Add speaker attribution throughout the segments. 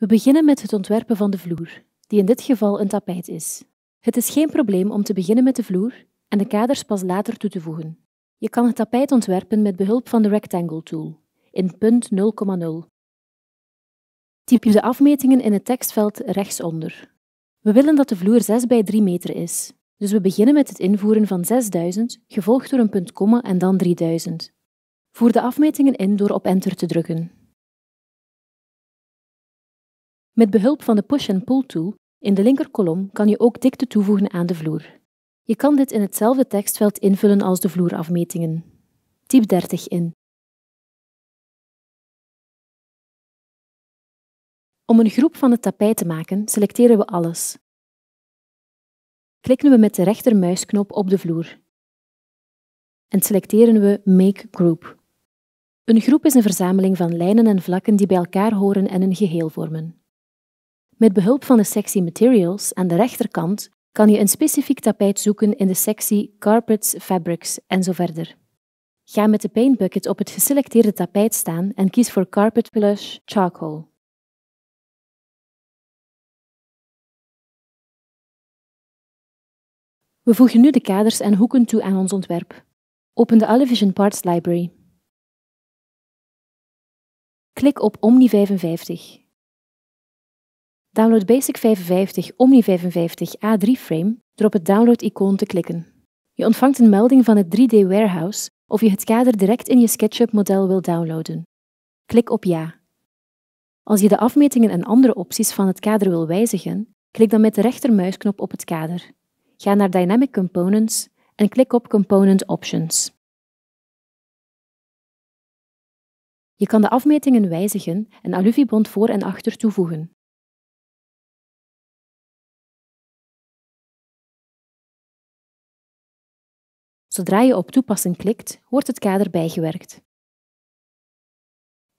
Speaker 1: We beginnen met het ontwerpen van de vloer, die in dit geval een tapijt is. Het is geen probleem om te beginnen met de vloer en de kaders pas later toe te voegen. Je kan het tapijt ontwerpen met behulp van de Rectangle tool in punt 0,0. Typ je de afmetingen in het tekstveld rechtsonder. We willen dat de vloer 6 bij 3 meter is, dus we beginnen met het invoeren van 6000, gevolgd door een punt komma en dan 3000. Voer de afmetingen in door op enter te drukken. Met behulp van de push-and-pull tool in de linkerkolom kan je ook dikte toevoegen aan de vloer. Je kan dit in hetzelfde tekstveld invullen als de vloerafmetingen. Typ 30 in. Om een groep van het tapijt te maken, selecteren we alles. Klikken we met de rechtermuisknop op de vloer. En selecteren we Make Group. Een groep is een verzameling van lijnen en vlakken die bij elkaar horen en een geheel vormen. Met behulp van de sectie Materials aan de rechterkant kan je een specifiek tapijt zoeken in de sectie Carpets, Fabrics en zo verder. Ga met de Paint Bucket op het geselecteerde tapijt staan en kies voor Carpet Plush Charcoal. We voegen nu de kaders en hoeken toe aan ons ontwerp. Open de Allevision Parts Library. Klik op Omni 55. Download Basic 55 Omni 55 A3 Frame door op het download-icoon te klikken. Je ontvangt een melding van het 3D Warehouse of je het kader direct in je SketchUp-model wil downloaden. Klik op Ja. Als je de afmetingen en andere opties van het kader wil wijzigen, klik dan met de rechtermuisknop op het kader. Ga naar Dynamic Components en klik op Component Options. Je kan de afmetingen wijzigen en alluviebond voor en achter toevoegen. Zodra je op toepassen klikt, wordt het kader bijgewerkt.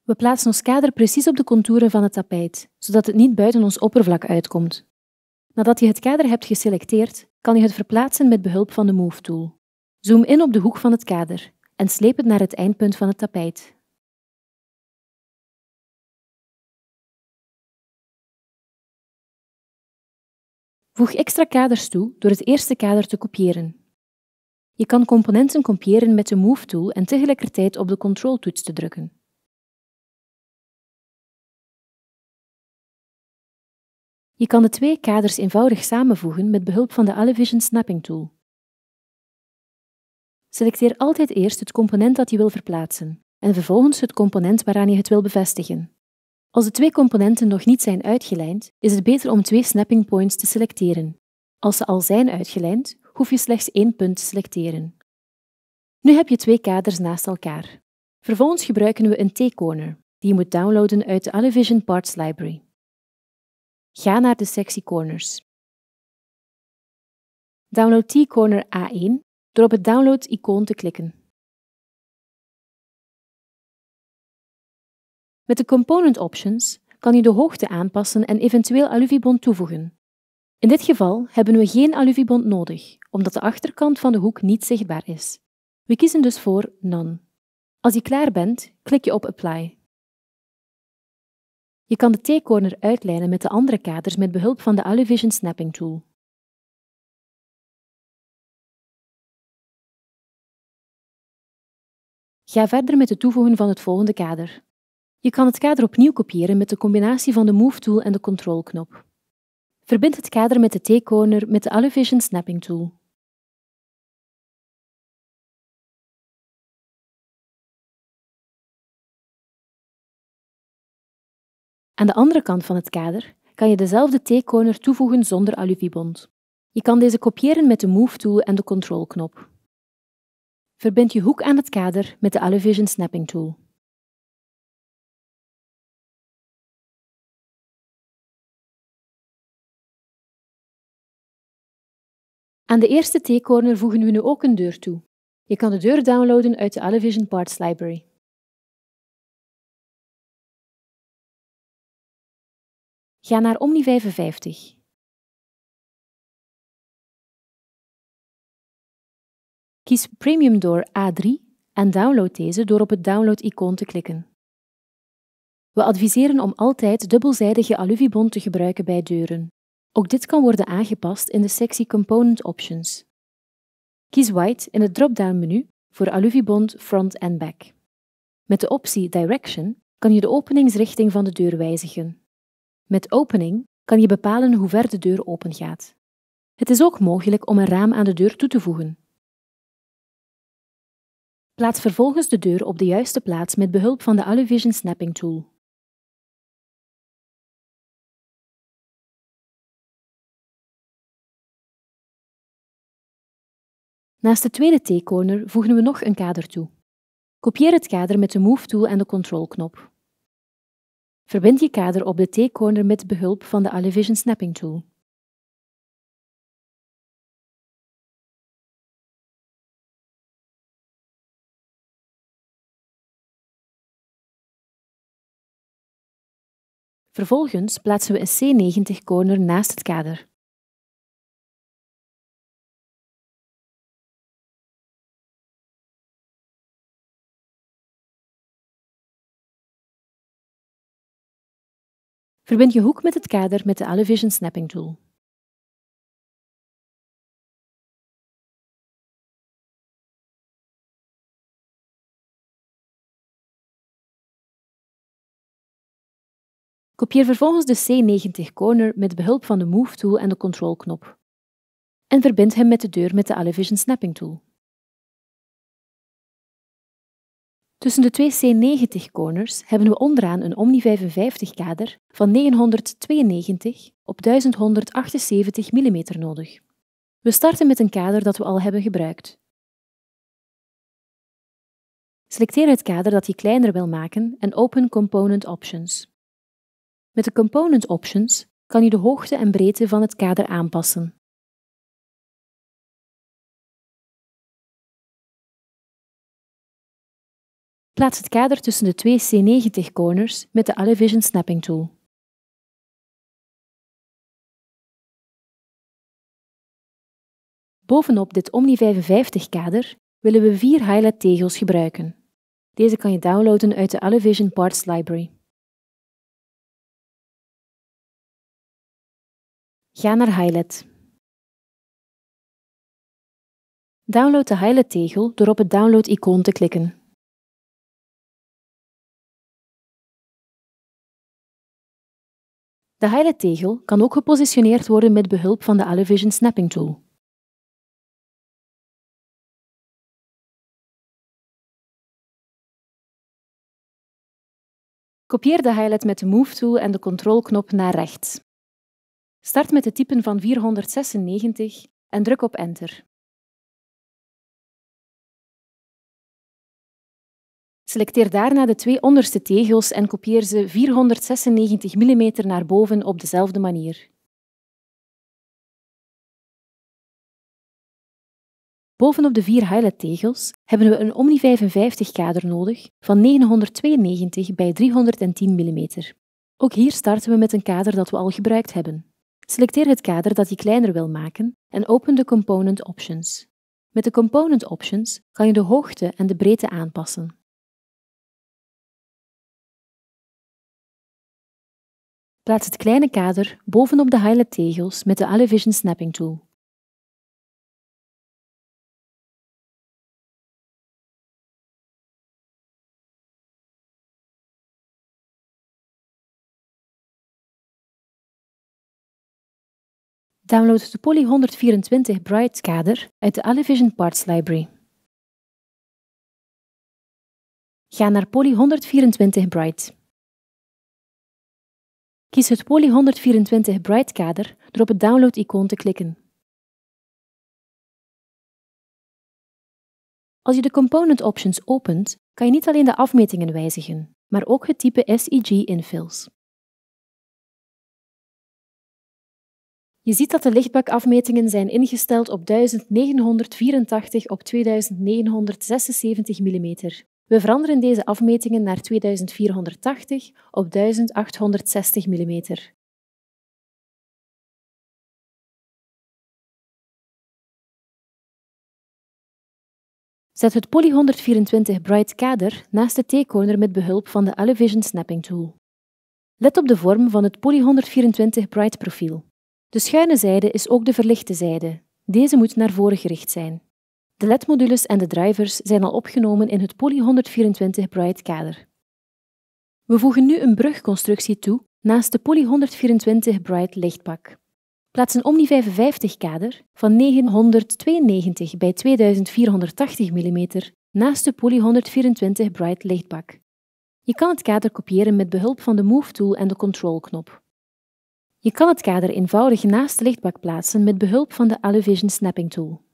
Speaker 1: We plaatsen ons kader precies op de contouren van het tapijt, zodat het niet buiten ons oppervlak uitkomt. Nadat je het kader hebt geselecteerd, kan je het verplaatsen met behulp van de Move tool. Zoom in op de hoek van het kader en sleep het naar het eindpunt van het tapijt. Voeg extra kaders toe door het eerste kader te kopiëren. Je kan componenten kopiëren met de Move tool en tegelijkertijd op de Control-toets te drukken. Je kan de twee kaders eenvoudig samenvoegen met behulp van de Allevision Snapping tool. Selecteer altijd eerst het component dat je wil verplaatsen en vervolgens het component waaraan je het wil bevestigen. Als de twee componenten nog niet zijn uitgelijnd, is het beter om twee snapping points te selecteren. Als ze al zijn uitgelijnd, hoef je slechts één punt te selecteren. Nu heb je twee kaders naast elkaar. Vervolgens gebruiken we een T-corner, die je moet downloaden uit de Allevision Parts Library. Ga naar de sectie Corners. Download T-corner A1 door op het download-icoon te klikken. Met de Component Options kan je de hoogte aanpassen en eventueel alluviebond toevoegen. In dit geval hebben we geen alluviebond nodig, omdat de achterkant van de hoek niet zichtbaar is. We kiezen dus voor None. Als je klaar bent, klik je op Apply. Je kan de T-corner uitlijnen met de andere kaders met behulp van de Alluvision Snapping Tool. Ga verder met het toevoegen van het volgende kader. Je kan het kader opnieuw kopiëren met de combinatie van de Move Tool en de Control-knop. Verbind het kader met de T-corner met de Alluvision Snapping Tool. Aan de andere kant van het kader kan je dezelfde T-corner toevoegen zonder alluviebond. Je kan deze kopiëren met de Move Tool en de Control-knop. Verbind je hoek aan het kader met de Alluvision Snapping Tool. Aan de eerste T-corner voegen we nu ook een deur toe. Je kan de deur downloaden uit de Alluvision Parts Library. Ga naar Omni 55. Kies Premium Door A3 en download deze door op het download-icoon te klikken. We adviseren om altijd dubbelzijdige aluvibond te gebruiken bij deuren. Ook dit kan worden aangepast in de sectie Component Options. Kies White in het drop-down menu voor aluvibond front en back. Met de optie Direction kan je de openingsrichting van de deur wijzigen. Met Opening kan je bepalen hoe ver de deur opengaat. Het is ook mogelijk om een raam aan de deur toe te voegen. Plaats vervolgens de deur op de juiste plaats met behulp van de Aluvision Snapping Tool. Naast de tweede T-corner voegen we nog een kader toe. Kopieer het kader met de Move Tool en de Control-knop. Verbind je kader op de T-corner met behulp van de Aluvision Snapping Tool. Vervolgens plaatsen we een C90-corner naast het kader. Verbind je hoek met het kader met de Aluvision Snapping Tool. Kopieer vervolgens de C90 corner met behulp van de Move tool en de Control knop. En verbind hem met de deur met de Aluvision Snapping tool. Tussen de twee C90 corners hebben we onderaan een Omni 55 kader van 992 op 1178 mm nodig. We starten met een kader dat we al hebben gebruikt. Selecteer het kader dat je kleiner wil maken en open Component Options. Met de Component Options kan je de hoogte en breedte van het kader aanpassen. Plaats het kader tussen de twee C90 corners met de Aluvision Snapping Tool. Bovenop dit Omni 55 kader willen we vier highlight tegels gebruiken. Deze kan je downloaden uit de Aluvision Parts Library. Ga naar Highlight. Download de highlight tegel door op het download-icoon te klikken. De highlight tegel kan ook gepositioneerd worden met behulp van de Aluvision Snapping Tool. Kopieer de highlight met de Move Tool en de Control-knop naar rechts. Start met het typen van 496 en druk op Enter. Selecteer daarna de twee onderste tegels en kopieer ze 496 mm naar boven op dezelfde manier. Bovenop de vier highlight-tegels hebben we een Omni 55 kader nodig van 992 bij 310 mm. Ook hier starten we met een kader dat we al gebruikt hebben. Selecteer het kader dat je kleiner wil maken en open de Component Options. Met de Component Options kan je de hoogte en de breedte aanpassen. Plaats het kleine kader bovenop de highlight tegels met de Aluvision Snapping Tool. Download de Poly 124 Bright kader uit de Aluvision Parts Library. Ga naar Poly 124 Bright. Kies het Poly 124 Bright kader door op het download-icoon te klikken. Als je de Component Options opent, kan je niet alleen de afmetingen wijzigen, maar ook het type SEG infills. Je ziet dat de lichtbakafmetingen zijn ingesteld op 1984 op 2976 mm. We veranderen deze afmetingen naar 2480 op 1860 mm. Zet het Poly 124 Bright kader naast de T-corner met behulp van de Aluvision Snapping Tool. Let op de vorm van het Poly 124 Bright profiel. De schuine zijde is ook de verlichte zijde. Deze moet naar voren gericht zijn. De LED-modules en de drivers zijn al opgenomen in het Poly 124 Bright kader. We voegen nu een brugconstructie toe naast de Poly 124 Bright lichtbak. Plaats een Omni 55 kader van 992 bij 2480 mm naast de Poly 124 Bright lichtbak. Je kan het kader kopiëren met behulp van de Move tool en de Control knop. Je kan het kader eenvoudig naast de lichtbak plaatsen met behulp van de Aluvision Snapping tool.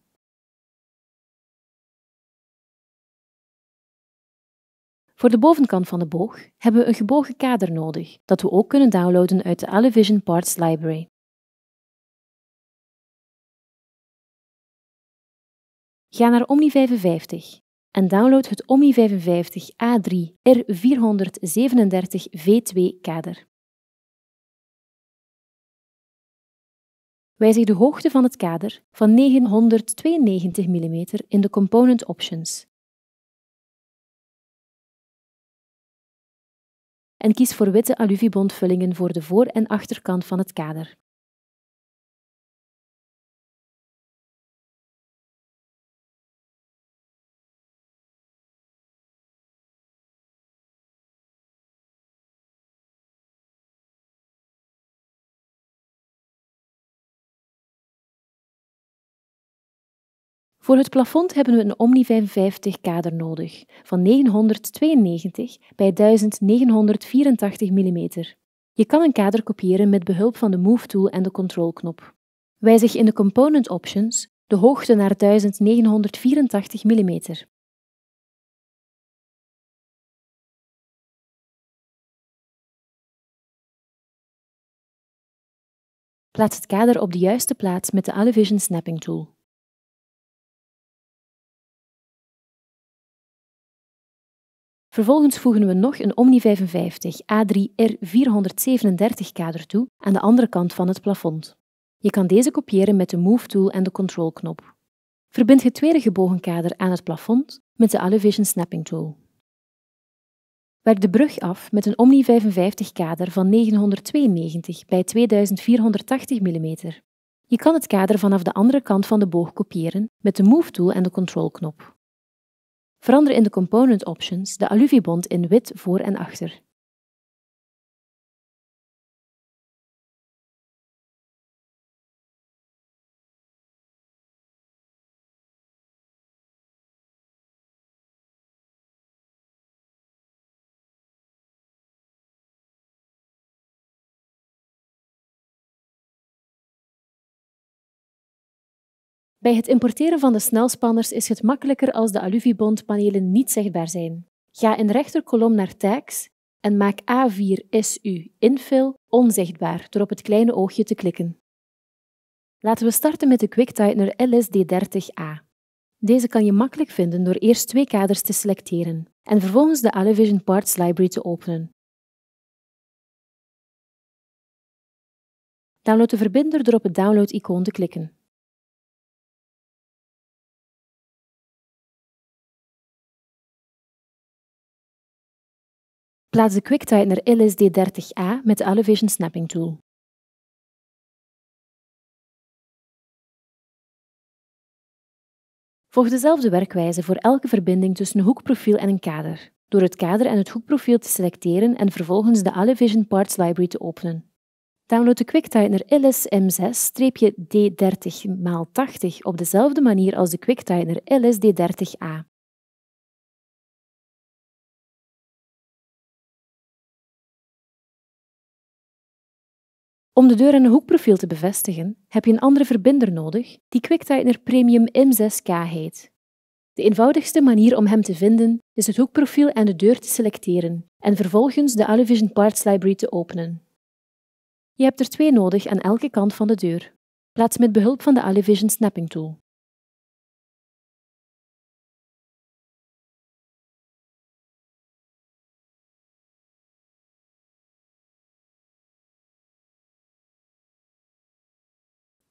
Speaker 1: Voor de bovenkant van de boog hebben we een gebogen kader nodig, dat we ook kunnen downloaden uit de Aluvision Parts Library. Ga naar Omni 55 en download het Omni 55 A3 R437 V2 kader. Wijzig de hoogte van het kader van 992 mm in de Component Options. En kies voor witte aluvibondvullingen voor de voor- en achterkant van het kader. Voor het plafond hebben we een Omni 55 kader nodig van 992 bij 1984 mm. Je kan een kader kopiëren met behulp van de Move tool en de Control knop. Wijzig in de Component Options de hoogte naar 1984 mm. Plaats het kader op de juiste plaats met de Aluvision Snapping tool. Vervolgens voegen we nog een Omni 55 A3R437 kader toe aan de andere kant van het plafond. Je kan deze kopiëren met de Move tool en de Control knop. Verbind het tweede gebogen kader aan het plafond met de Aluvision Snapping tool. Werk de brug af met een Omni 55 kader van 992 bij 2480 mm. Je kan het kader vanaf de andere kant van de boog kopiëren met de Move tool en de Control knop. Verander in de Component Options de aluvibond in wit voor en achter. Bij het importeren van de snelspanners is het makkelijker als de aluvibondpanelen niet zichtbaar zijn. Ga in de rechterkolom naar Tags en maak A4SU Infill onzichtbaar door op het kleine oogje te klikken. Laten we starten met de QuickTightener LSD30A. Deze kan je makkelijk vinden door eerst twee kaders te selecteren en vervolgens de Aluvision Parts Library te openen. Download de verbinder door op het download-icoon te klikken. Plaats de QuickTightener LSD30A met de Aluvision Snapping Tool. Volg dezelfde werkwijze voor elke verbinding tussen een hoekprofiel en een kader, door het kader en het hoekprofiel te selecteren en vervolgens de Aluvision Parts Library te openen. Download de QuickTightener LSM6-D30x80 op dezelfde manier als de QuickTightener LSD30A. Om de deur en een hoekprofiel te bevestigen, heb je een andere verbinder nodig die QuickTightener Premium M6K heet. De eenvoudigste manier om hem te vinden is het hoekprofiel en de deur te selecteren en vervolgens de Aluvision Parts Library te openen. Je hebt er twee nodig aan elke kant van de deur. Plaats met behulp van de Aluvision Snapping Tool.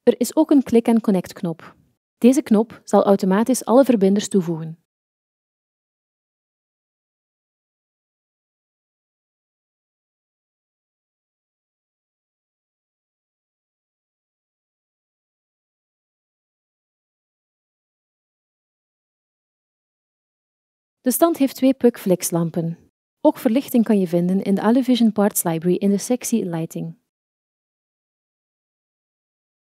Speaker 1: Er is ook een klik- en connect-knop. Deze knop zal automatisch alle verbinders toevoegen. De stand heeft twee PUC-flexlampen. Ook verlichting kan je vinden in de Alluvision Parts Library in de sectie Lighting.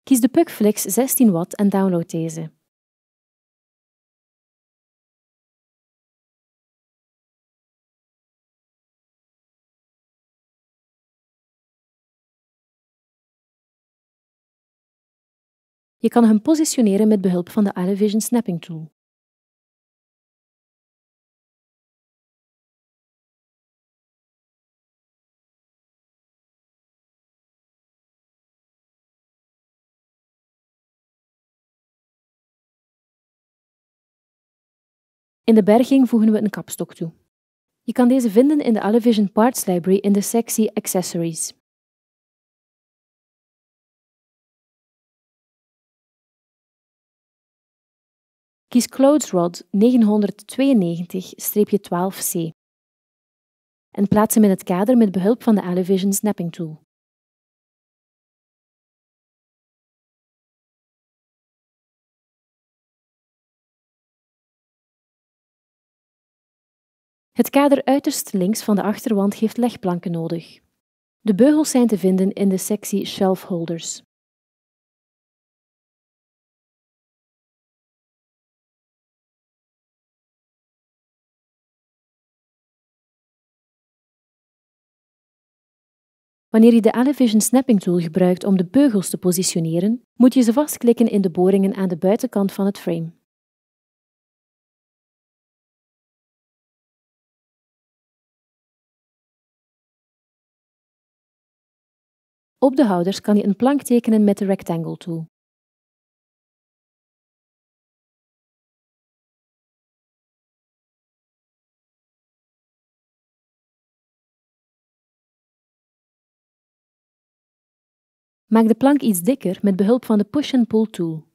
Speaker 1: Kies de PuckFlex 16 watt en download deze. Je kan hem positioneren met behulp van de Alivision Snapping Tool. In de berging voegen we een kapstok toe. Je kan deze vinden in de Alivision Parts Library in de sectie Accessories. Kies Clothes Rod 992-12C en plaats hem in het kader met behulp van de Alivision Snapping Tool. Het kader uiterst links van de achterwand heeft legplanken nodig. De beugels zijn te vinden in de sectie Shelf Holders. Wanneer je de Alivision Snapping Tool gebruikt om de beugels te positioneren, moet je ze vastklikken in de boringen aan de buitenkant van het frame. Op de houders kan je een plank tekenen met de Rectangle tool. Maak de plank iets dikker met behulp van de Push-and-Pull tool.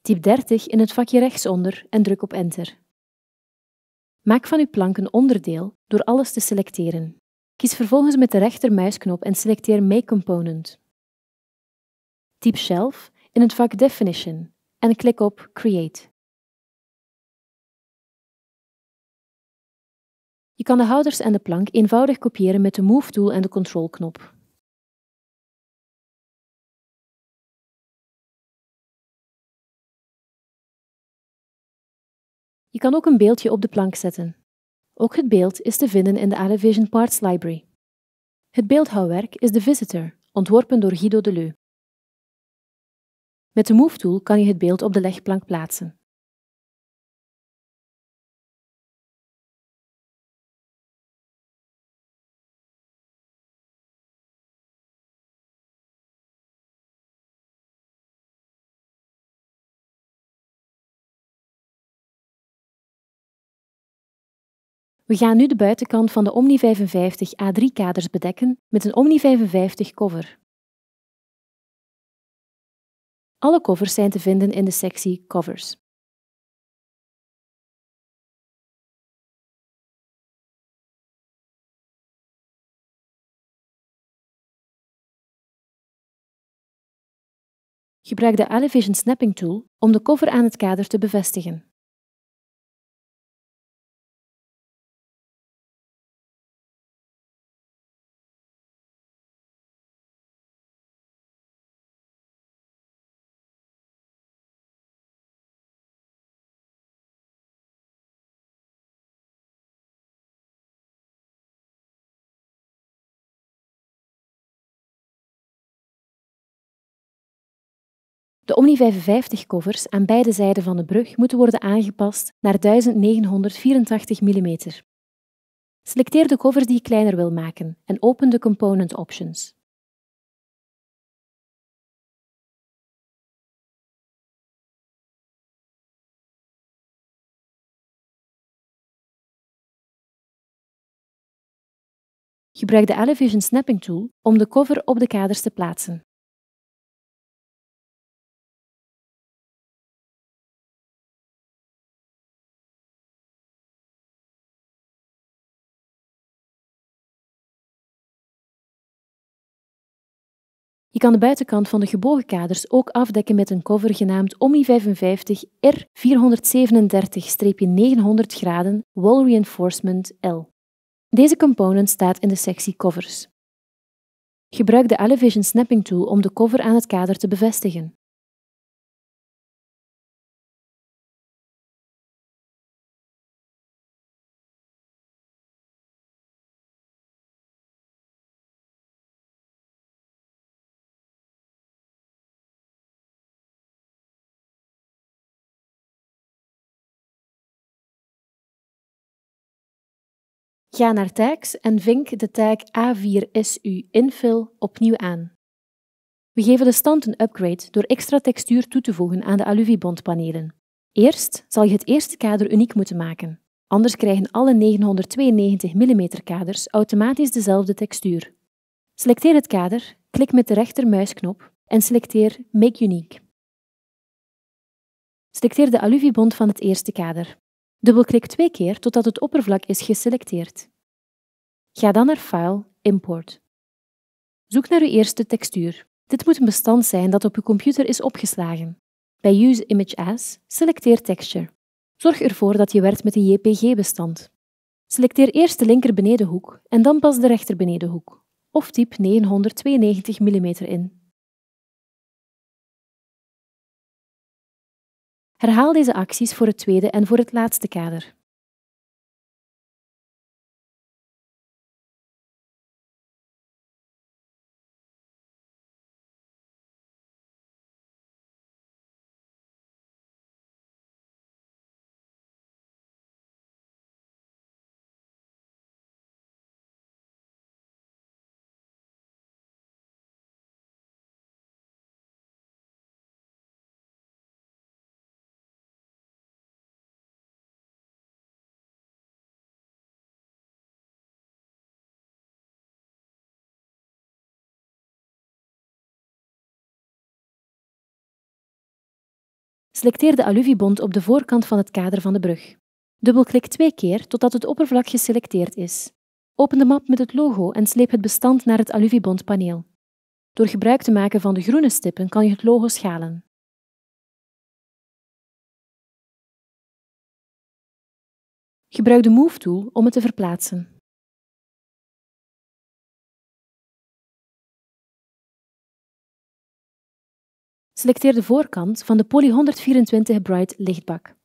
Speaker 1: Typ 30 in het vakje rechtsonder en druk op Enter. Maak van uw plank een onderdeel door alles te selecteren. Kies vervolgens met de rechtermuisknop en selecteer Make Component. Typ Shelf in het vak Definition en klik op Create. Je kan de houders en de plank eenvoudig kopiëren met de Move tool en de Control-knop. Je kan ook een beeldje op de plank zetten. Ook het beeld is te vinden in de Alivision Parts Library. Het beeldhouwwerk is de Visitor, ontworpen door Guido Deleu. Met de Move Tool kan je het beeld op de legplank plaatsen. We gaan nu de buitenkant van de Omni 55 A3-kaders bedekken met een Omni 55 cover. Alle covers zijn te vinden in de sectie Covers. Gebruik de Alivision Snapping Tool om de cover aan het kader te bevestigen. De Omni 55 covers aan beide zijden van de brug moeten worden aangepast naar 1984 mm. Selecteer de covers die je kleiner wil maken en open de Component Options. Gebruik de Alivision Snapping Tool om de cover op de kaders te plaatsen. Je kan de buitenkant van de gebogen kaders ook afdekken met een cover genaamd OMI 55 R437-900 graden Wall Reinforcement L. Deze component staat in de sectie covers. Gebruik de Alevision Snapping Tool om de cover aan het kader te bevestigen. Ga naar Tags en vink de tag A4SU Infill opnieuw aan. We geven de stand een upgrade door extra textuur toe te voegen aan de Aluvibond-panelen. Eerst zal je het eerste kader uniek moeten maken, anders krijgen alle 992 mm kaders automatisch dezelfde textuur. Selecteer het kader, klik met de rechtermuisknop en selecteer Make Unique. Selecteer de aluvibond van het eerste kader. Dubbelklik twee keer totdat het oppervlak is geselecteerd. Ga dan naar File, Import. Zoek naar uw eerste textuur. Dit moet een bestand zijn dat op uw computer is opgeslagen. Bij Use Image As selecteer Texture. Zorg ervoor dat je werkt met een JPG-bestand. Selecteer eerst de linker benedenhoek en dan pas de rechter benedenhoek, of typ 992 mm in. Herhaal deze acties voor het tweede en voor het laatste kader. Selecteer de aluvibond op de voorkant van het kader van de brug. Dubbelklik twee keer totdat het oppervlak geselecteerd is. Open de map met het logo en sleep het bestand naar het aluvibond paneel. Door gebruik te maken van de groene stippen kan je het logo schalen. Gebruik de Move tool om het te verplaatsen. Selecteer de voorkant van de Poly 124 Bright lichtbak.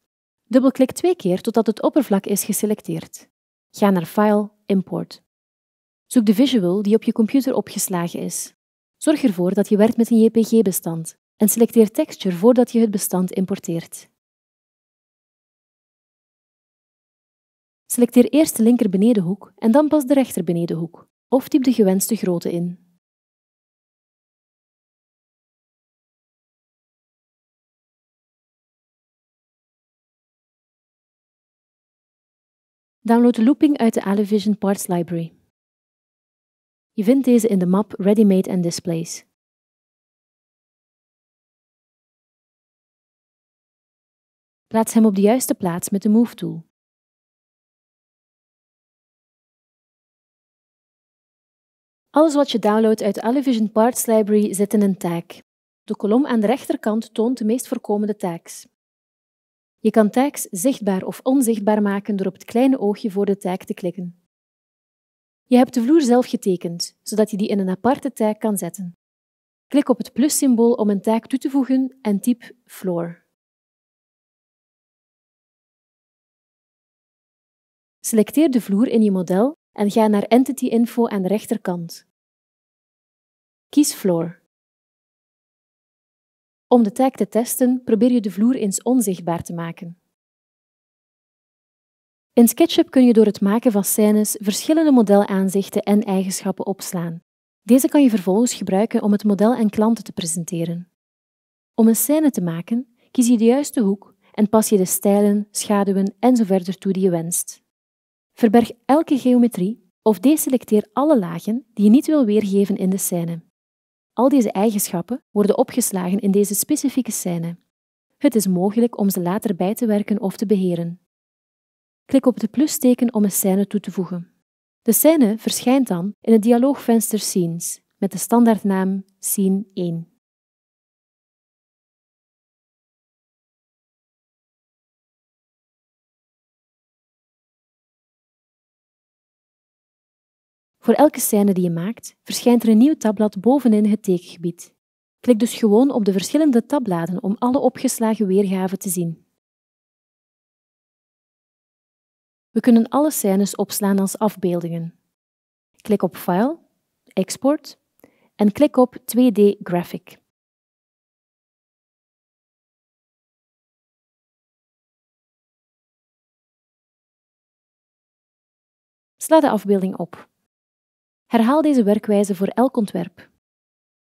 Speaker 1: Dubbelklik twee keer totdat het oppervlak is geselecteerd. Ga naar File, Import. Zoek de visual die op je computer opgeslagen is. Zorg ervoor dat je werkt met een JPG-bestand en selecteer Texture voordat je het bestand importeert. Selecteer eerst de linker benedenhoek en dan pas de rechter benedenhoek, of typ de gewenste grootte in. Download de looping uit de Alivision Parts Library. Je vindt deze in de map Ready-Made and Displays. Plaats hem op de juiste plaats met de Move tool. Alles wat je downloadt uit de Alivision Parts Library zit in een tag. De kolom aan de rechterkant toont de meest voorkomende tags. Je kan tags zichtbaar of onzichtbaar maken door op het kleine oogje voor de tag te klikken. Je hebt de vloer zelf getekend, zodat je die in een aparte tag kan zetten. Klik op het plussymbool om een tag toe te voegen en typ Floor. Selecteer de vloer in je model en ga naar Entity Info aan de rechterkant. Kies Floor. Om de tag te testen, probeer je de vloer eens onzichtbaar te maken. In SketchUp kun je door het maken van scènes verschillende modelaanzichten en eigenschappen opslaan. Deze kan je vervolgens gebruiken om het model aan klanten te presenteren. Om een scène te maken, kies je de juiste hoek en pas je de stijlen, schaduwen enzovoort toe die je wenst. Verberg elke geometrie of deselecteer alle lagen die je niet wil weergeven in de scène. Al deze eigenschappen worden opgeslagen in deze specifieke scène. Het is mogelijk om ze later bij te werken of te beheren. Klik op het plusteken om een scène toe te voegen. De scène verschijnt dan in het dialoogvenster Scenes met met de standaardnaam Scene 1. Voor elke scène die je maakt, verschijnt er een nieuw tabblad bovenin het tekengebied. Klik dus gewoon op de verschillende tabbladen om alle opgeslagen weergaven te zien. We kunnen alle scènes opslaan als afbeeldingen. Klik op File, Export en klik op 2D Graphic. Sla de afbeelding op. Herhaal deze werkwijze voor elk ontwerp.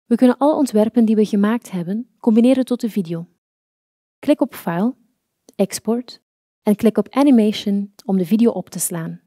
Speaker 1: We kunnen alle ontwerpen die we gemaakt hebben combineren tot een video. Klik op File, Export en klik op Animation om de video op te slaan.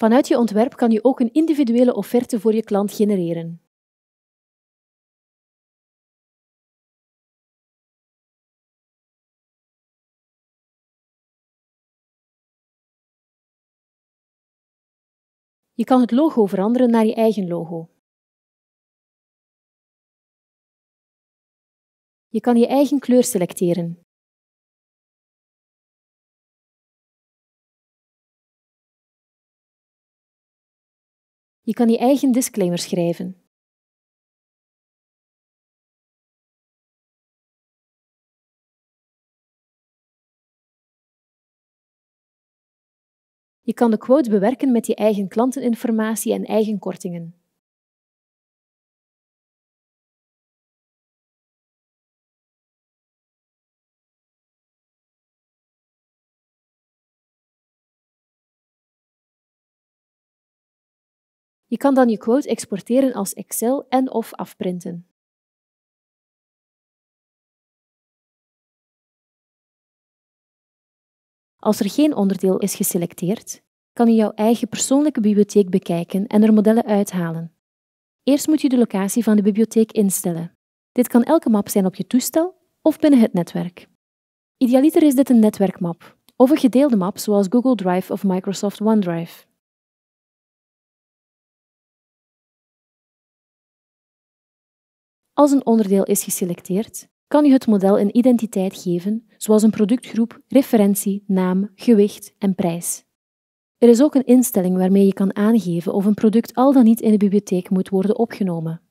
Speaker 1: Vanuit je ontwerp kan je ook een individuele offerte voor je klant genereren. Je kan het logo veranderen naar je eigen logo. Je kan je eigen kleur selecteren. Je kan je eigen disclaimer schrijven. Je kan de quote bewerken met je eigen klanteninformatie en eigen kortingen. Je kan dan je quote exporteren als Excel en of afprinten. Als er geen onderdeel is geselecteerd, kan je jouw eigen persoonlijke bibliotheek bekijken en er modellen uithalen. Eerst moet je de locatie van de bibliotheek instellen. Dit kan elke map zijn op je toestel of binnen het netwerk. Idealiter is dit een netwerkmap of een gedeelde map zoals Google Drive of Microsoft OneDrive. Als een onderdeel is geselecteerd, kan je het model een identiteit geven, zoals een productgroep, referentie, naam, gewicht en prijs. Er is ook een instelling waarmee je kan aangeven of een product al dan niet in de bibliotheek moet worden opgenomen.